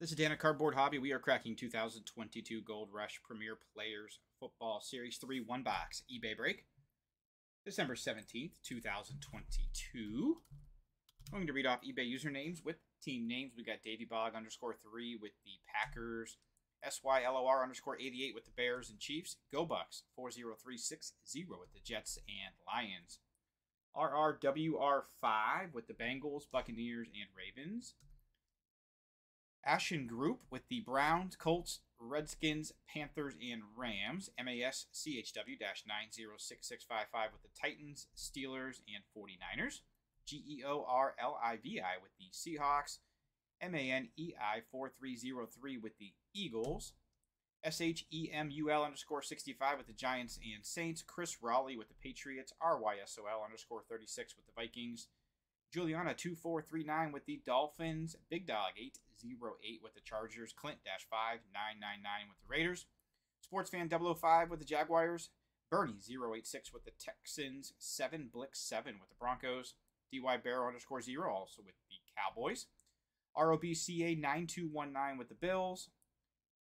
This is Dan Cardboard Hobby. We are cracking 2022 Gold Rush Premier Players Football Series 3 one box eBay break. December 17th, 2022. I'm going to read off eBay usernames with team names. We got Davy Bog underscore 3 with the Packers, SYLOR underscore 88 with the Bears and Chiefs, Go Bucks 40360 with the Jets and Lions, RRWR5 with the Bengals, Buccaneers, and Ravens. Ashen Group with the Browns, Colts, Redskins, Panthers, and Rams. MAS CHW 906655 with the Titans, Steelers, and 49ers. GEORLIVI with the Seahawks. MANEI 4303 with the Eagles. SHEMUL underscore 65 with the Giants and Saints. Chris Raleigh with the Patriots. RYSOL underscore 36 with the Vikings. Juliana 2439 with the Dolphins. Big Dog 808 with the Chargers. Clint 5999 with the Raiders. Sportsfan 005 with the Jaguars. Bernie 086 with the Texans. 7 Blix 7 with the Broncos. DY Barrow underscore 0 also with the Cowboys. ROBCA 9219 with the Bills.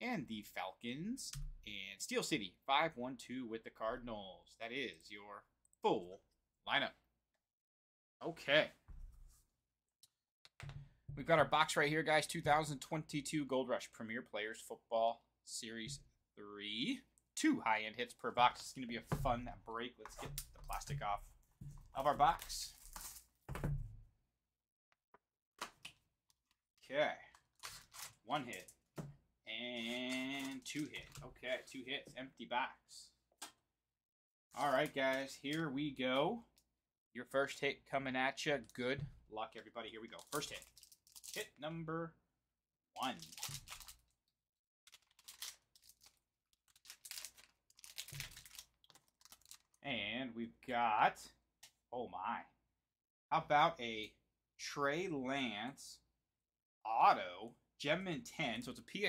And the Falcons. And Steel City 512 with the Cardinals. That is your full lineup. Okay. We've got our box right here, guys. 2022 Gold Rush Premier Players Football Series 3. Two high-end hits per box. It's going to be a fun break. Let's get the plastic off of our box. Okay. One hit. And two hit. Okay, two hits. Empty box. All right, guys. Here we go. Your first hit coming at you. Good luck, everybody. Here we go. First hit. Hit number one. And we've got, oh my, how about a Trey Lance auto Gem mint 10? So it's a P,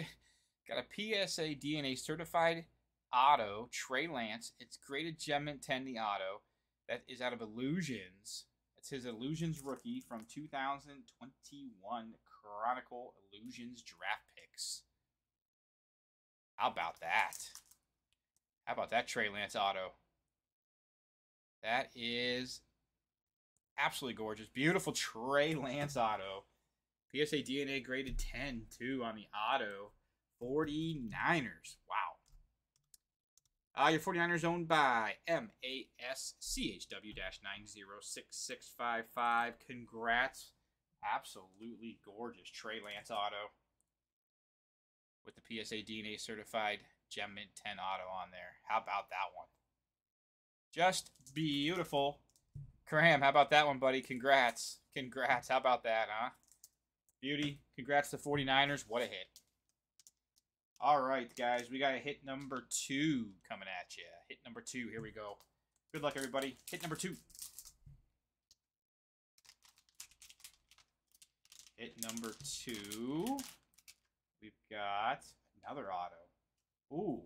got a PSA DNA certified auto Trey Lance. It's graded Gem mint 10 the auto. That is out of Illusions. It's his Illusions rookie from 2021 Chronicle Illusions draft picks. How about that? How about that Trey Lance auto? That is absolutely gorgeous. Beautiful Trey Lance auto. PSA DNA graded 10 too on the auto. 49ers. Wow. Uh, your 49ers owned by MASCHW 906655. Congrats. Absolutely gorgeous Trey Lance auto with the PSA DNA certified Gem Mint 10 auto on there. How about that one? Just beautiful. Graham, how about that one, buddy? Congrats. Congrats. How about that, huh? Beauty. Congrats to 49ers. What a hit. All right, guys. We got a hit number two coming at you. Hit number two. Here we go. Good luck, everybody. Hit number two. Hit number two. We've got another auto. Ooh.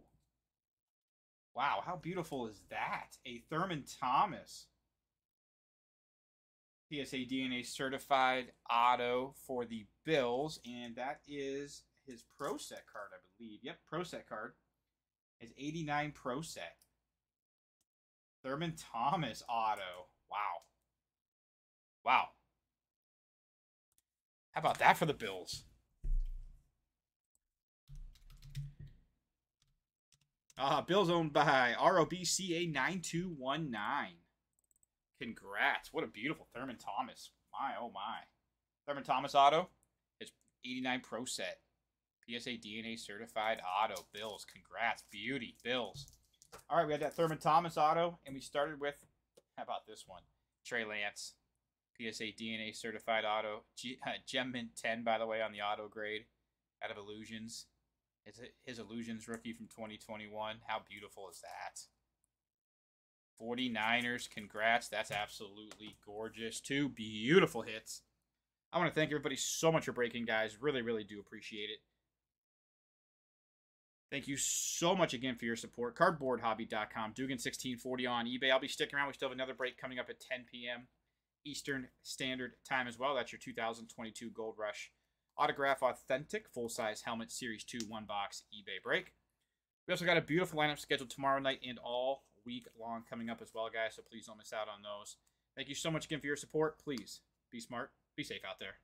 Wow, how beautiful is that? A Thurman Thomas. PSA DNA certified auto for the Bills, and that is his Pro Set card, I believe. Yep, Pro Set card. His 89 Pro Set. Thurman Thomas auto. Wow. Wow. How about that for the Bills? Uh, Bills owned by ROBCA9219. Congrats. What a beautiful Thurman Thomas. My, oh my. Thurman Thomas auto. His 89 Pro set. PSA DNA certified auto. Bills. Congrats. Beauty. Bills. All right, we had that Thurman Thomas auto, and we started with, how about this one? Trey Lance. PSA DNA certified auto. G, uh, Gem Mint 10, by the way, on the auto grade out of Illusions. His, his Illusions rookie from 2021. How beautiful is that? 49ers, congrats. That's absolutely gorgeous. Two beautiful hits. I want to thank everybody so much for breaking, guys. Really, really do appreciate it. Thank you so much again for your support. Cardboardhobby.com, Dugan1640 on eBay. I'll be sticking around. We still have another break coming up at 10 p.m. Eastern Standard Time as well. That's your 2022 Gold Rush Autograph Authentic Full Size Helmet Series 2 One Box eBay Break. We also got a beautiful lineup scheduled tomorrow night and all week long coming up as well, guys. So please don't miss out on those. Thank you so much again for your support. Please be smart, be safe out there.